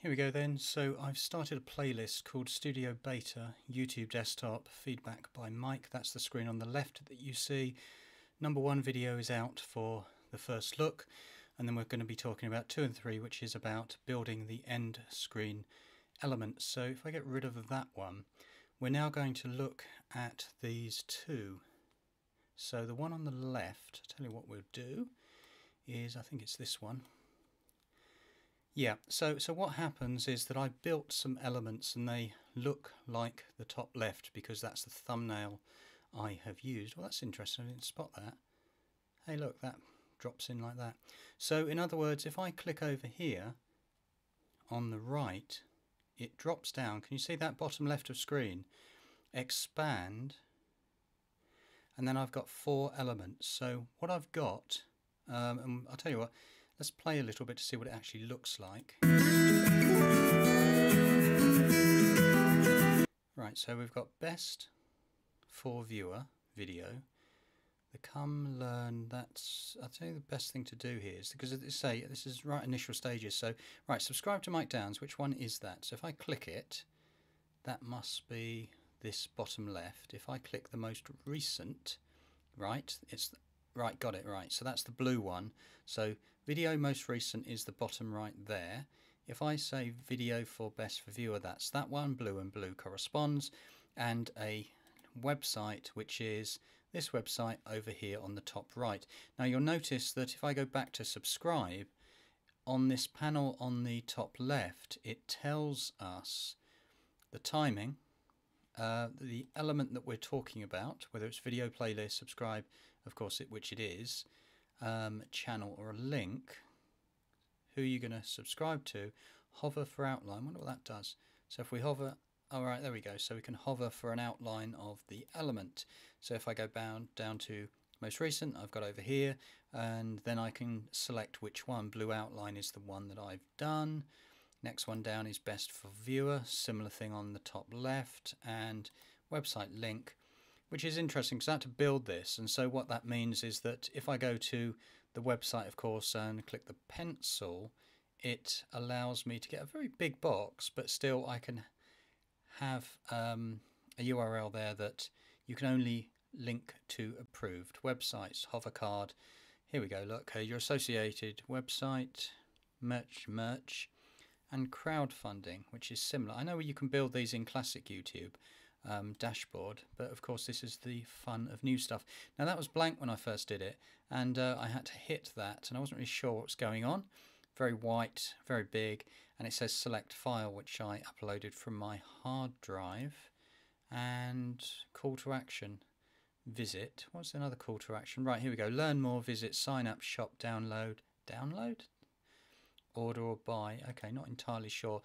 Here we go then. So I've started a playlist called Studio Beta YouTube Desktop Feedback by Mike. That's the screen on the left that you see. Number one video is out for the first look and then we're going to be talking about two and three which is about building the end screen elements. So if I get rid of that one we're now going to look at these two. So the one on the left, I'll tell you what we'll do is I think it's this one yeah, so, so what happens is that I built some elements and they look like the top left because that's the thumbnail I have used. Well, that's interesting, I didn't spot that. Hey, look, that drops in like that. So, in other words, if I click over here on the right, it drops down. Can you see that bottom left of screen? Expand, and then I've got four elements. So, what I've got, um, and I'll tell you what, Let's play a little bit to see what it actually looks like. Right, so we've got best for viewer video. The come learn, that's, I'll tell you the best thing to do here is, because as say, this is right initial stages. So, right, subscribe to Mike Downes, which one is that? So if I click it, that must be this bottom left. If I click the most recent, right, it's Right, got it, right. So that's the blue one. So video most recent is the bottom right there. If I say video for best for viewer, that's that one, blue and blue corresponds, and a website, which is this website over here on the top right. Now you'll notice that if I go back to subscribe, on this panel on the top left, it tells us the timing, uh, the element that we're talking about, whether it's video playlist, subscribe, of course, it, which it is, um, channel or a link, who are you're going to subscribe to, hover for outline. wonder what that does. So if we hover, all right, there we go. So we can hover for an outline of the element. So if I go down, down to most recent, I've got over here, and then I can select which one. Blue outline is the one that I've done. Next one down is best for viewer, similar thing on the top left, and website link, which is interesting because I had to build this. And so what that means is that if I go to the website, of course, and click the pencil, it allows me to get a very big box, but still I can have um, a URL there that you can only link to approved websites, hover card. Here we go, look, your associated website, merch, merch, and crowdfunding, which is similar. I know you can build these in classic YouTube um, dashboard, but of course this is the fun of new stuff. Now that was blank when I first did it, and uh, I had to hit that, and I wasn't really sure what was going on. Very white, very big, and it says select file, which I uploaded from my hard drive, and call to action visit. What's another call to action? Right, here we go. Learn more, visit, sign up, shop, download. Download? order or buy. Okay, not entirely sure.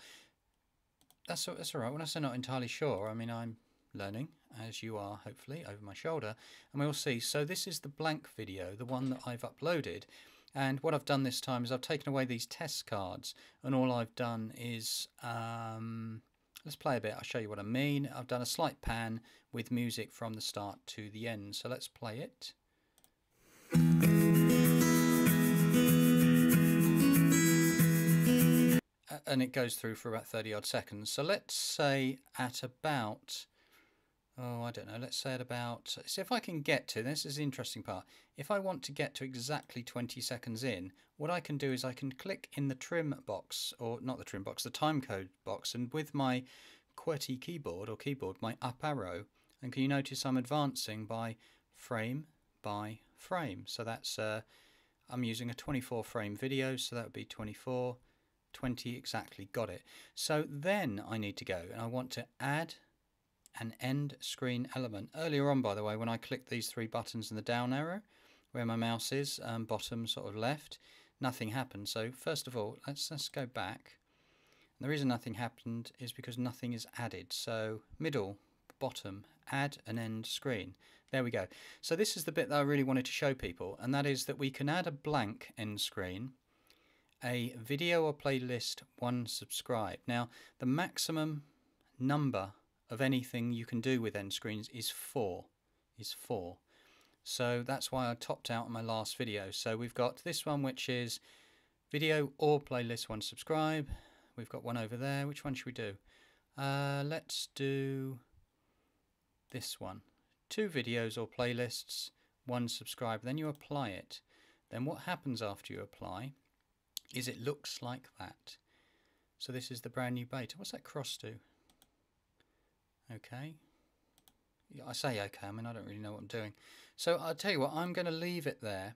That's, that's all right. When I say not entirely sure, I mean I'm learning, as you are, hopefully, over my shoulder. And we'll see. So this is the blank video, the one that I've uploaded. And what I've done this time is I've taken away these test cards. And all I've done is... Um, let's play a bit. I'll show you what I mean. I've done a slight pan with music from the start to the end. So let's play it. and it goes through for about 30 odd seconds. So let's say at about, oh, I don't know, let's say at about, see if I can get to, this is the interesting part, if I want to get to exactly 20 seconds in, what I can do is I can click in the trim box, or not the trim box, the timecode box, and with my QWERTY keyboard, or keyboard, my up arrow, and can you notice I'm advancing by frame by frame. So that's, uh, I'm using a 24 frame video, so that would be 24, 20 exactly, got it. So then I need to go and I want to add an end screen element. Earlier on, by the way, when I clicked these three buttons and the down arrow, where my mouse is, um, bottom sort of left, nothing happened. So first of all, let's, let's go back. And the reason nothing happened is because nothing is added. So middle, bottom, add an end screen. There we go. So this is the bit that I really wanted to show people, and that is that we can add a blank end screen a video or playlist one subscribe. Now the maximum number of anything you can do with end screens is four. Is four. So that's why I topped out my last video. So we've got this one which is video or playlist one subscribe, We've got one over there. Which one should we do? Uh, let's do this one. Two videos or playlists, one subscribe. Then you apply it. Then what happens after you apply is it looks like that. So this is the brand new beta. What's that cross do? Okay. I say okay, I mean I don't really know what I'm doing. So I'll tell you what, I'm going to leave it there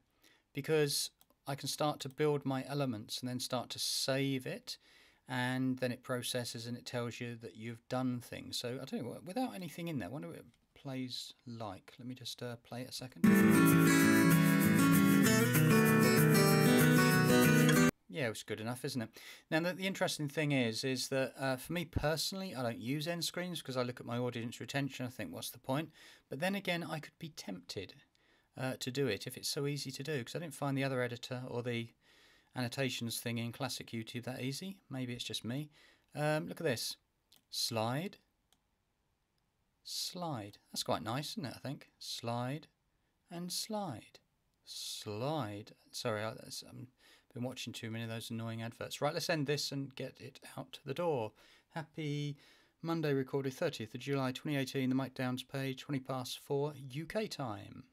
because I can start to build my elements and then start to save it and then it processes and it tells you that you've done things. So I'll tell you what, without anything in there, I wonder what it plays like. Let me just uh, play it a second. Yeah, it was good enough, isn't it? Now, the, the interesting thing is, is that uh, for me personally, I don't use end screens because I look at my audience retention. I think, what's the point? But then again, I could be tempted uh, to do it if it's so easy to do because I didn't find the other editor or the annotations thing in classic YouTube that easy. Maybe it's just me. Um, look at this. Slide. Slide. That's quite nice, isn't it, I think? Slide and slide. Slide. Sorry, I, am um, been watching too many of those annoying adverts. Right, let's end this and get it out the door. Happy Monday recorded 30th of July 2018, the Mike Downes page, 20 past 4 UK time.